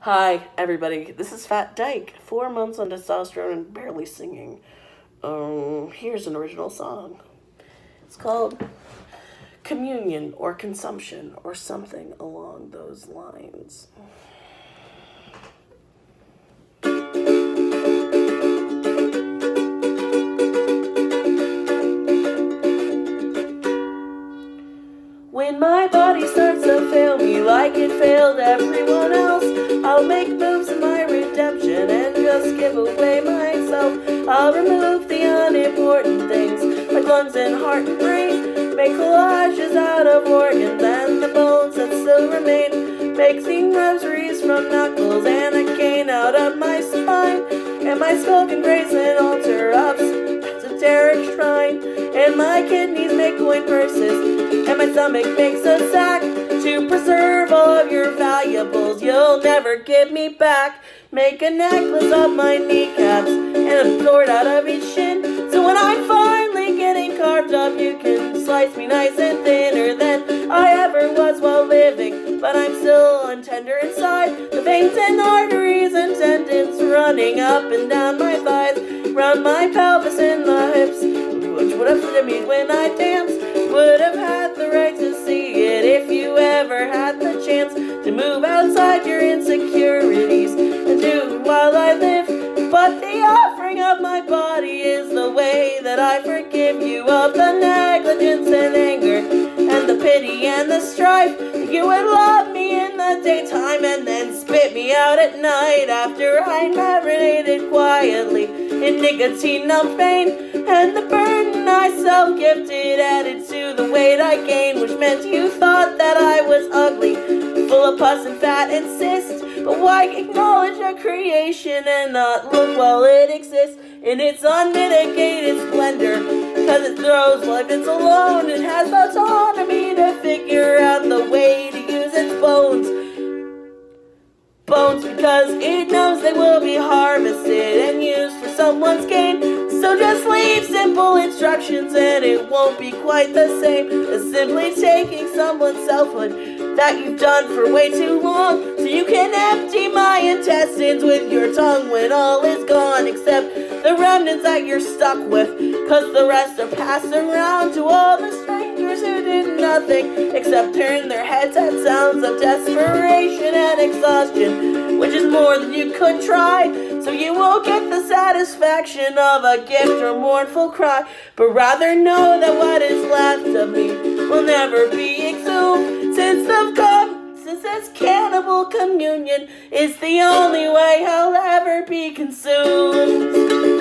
Hi, everybody. This is Fat Dyke. Four months on testosterone and barely singing. Um, here's an original song. It's called Communion or Consumption or something along those lines. When my body starts to me like it failed everyone else, I'll make moves in my redemption and just give away myself. I'll remove the unimportant things like lungs and heart and brain. Make collages out of organs and the bones that still remain. Make Mixing rosaries from knuckles and a cane out of my spine. And my skull can grace an altar of esoteric shrine. And my kidneys make coin purses. And my stomach makes a sack to preserve all of your valuables you'll never give me back. Make a necklace of my kneecaps and a sword out of each shin. So when I'm finally getting carved up, you can slice me nice and thinner than I ever was while living. But I'm still untender inside. The veins and arteries and tendons running up and down my thighs, round my pelvis and the hips. Which would have fitted me when I danced. Would have had the right to you ever had the chance to move outside your insecurities and do while I live. But the offering of my body is the way that I forgive you of the negligence and anger and the pity and the strife. You would love me in the daytime and then spit me out at night after I marinated quietly in nicotine numb pain and the burden I self gifted added to the weight I gained, which meant you thought that I was ugly, full of pus and fat and cyst. But why acknowledge a creation and not look while it exists in its unmitigated splendor? Cause it throws life it's alone, it has autonomy to figure out the way to use its bones bones because it knows they will be harvested and used someone's gain. So just leave simple instructions and it won't be quite the same as simply taking someone's selfhood that you've done for way too long. So you can empty my intestines with your tongue when all is gone except the remnants that you're stuck with. Cause the rest are passed around to all the strangers who did nothing except turn their heads at sounds of desperation and exhaustion, which is more than you could try. So you won't get the satisfaction of a gift or mournful cry, but rather know that what is left of me will never be exhumed since the com- since this cannibal communion is the only way I'll ever be consumed.